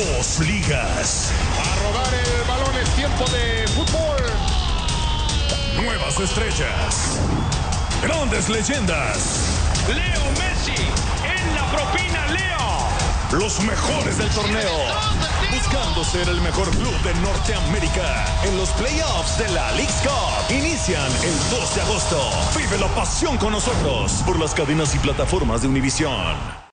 Dos ligas. A rodar el balón es tiempo de fútbol. Nuevas estrellas. Grandes leyendas. Leo Messi en la propina Leo. Los mejores del torneo. Buscando ser el mejor club de Norteamérica en los playoffs de la League's Cup. Inician el 2 de agosto. Vive la pasión con nosotros por las cadenas y plataformas de Univisión.